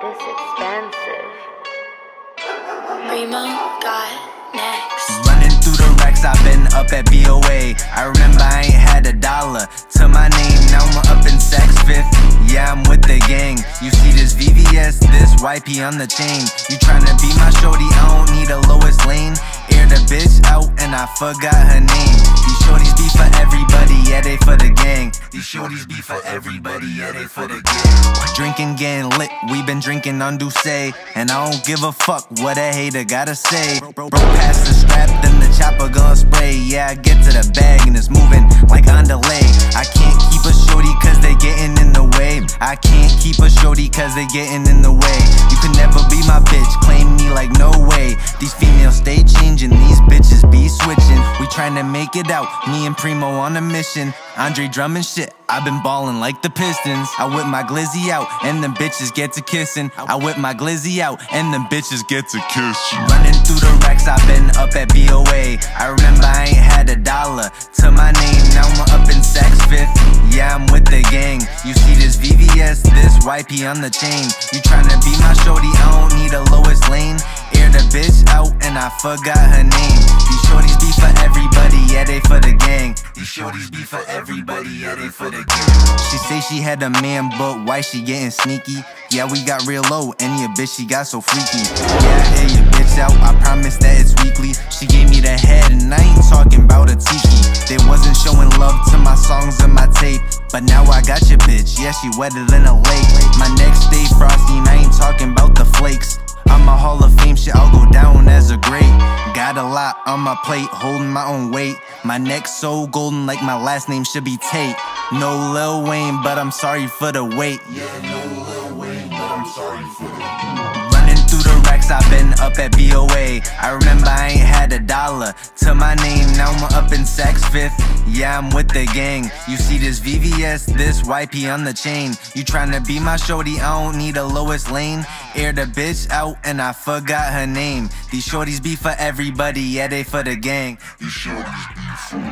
this expensive. Premo got next. Running through the racks, I've been up at BOA. I remember I ain't had a dollar to my name, now I'm up in Saks Fifth. Yeah, I'm with the gang. You see this VVS, this YP on the chain. You tryna be my shorty, I don't need a Lois Lane. Air the bitch out, and I forgot her name yeah, they for the gang. These shorties be for everybody, yeah, they for the gang. Drinking, getting lit, we been drinking on D'Ussé. And I don't give a fuck what a hater gotta say. Bro, pass the strap, then the chopper gon' spray. Yeah, I get to the bag and it's moving like on delay. I can't keep a shorty cause they getting in the way. I can't keep a shorty cause they getting in the way. You can never be my bitch, claim me like no way. These females stay We tryna make it out, me and Premo on a mission. Andre Drummond shit, i been ballin' like the Pistons. I whip my glizzy out, and them bitches get to kissing. I whip my glizzy out, and them bitches get to kissing. Running through the racks, i been up at BOA. I remember I ain't had a dollar to my name, now I'm up in Saks Fifth. Yeah, I'm with the gang. You see this VVS, this YP on the chain. You tryna be my shorty, I don't need a Lois Lane. Air the bitch out, and I forgot her name. These shorties be for everybody, yeah, they for the gang. These shorties be for everybody, yeah, they for the gang. She say she had a man, but why she getting sneaky? Yeah, we got real low, and your bitch, she got so freaky. Yeah, I air your bitch out, I promise that it's weekly. She gave me the head, and I ain't talking about a tiki. They wasn't showing love to my songs and my tape. But now I got your bitch, yeah, she wetter than a lake. My neck a lot on my plate, holding my own weight. My neck so golden, like my last name should be Tate. No Lil Wayne, but I'm sorry for the wait. Yeah, no Lil Wayne, but I'm sorry for the Running racks, I've been up at BOA. I remember I ain't had a dollar to my name, now I'm up in Saks Fifth. Yeah, I'm with the gang. You see this VVS, this YP on the chain. You tryna be my shorty, I don't need a Lois Lane. Air the bitch out, and I forgot her name. These shorties be for everybody, yeah, they for the gang. These shorties be for